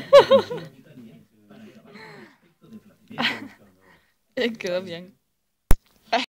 Quedó bien.